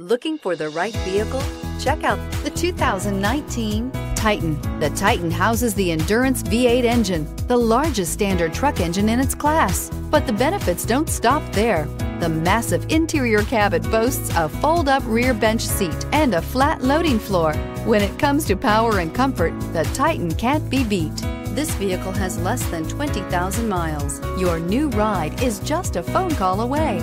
Looking for the right vehicle? Check out the 2019 Titan. The Titan houses the Endurance V8 engine, the largest standard truck engine in its class. But the benefits don't stop there. The massive interior cabin boasts a fold up rear bench seat and a flat loading floor. When it comes to power and comfort, the Titan can't be beat. This vehicle has less than 20,000 miles. Your new ride is just a phone call away.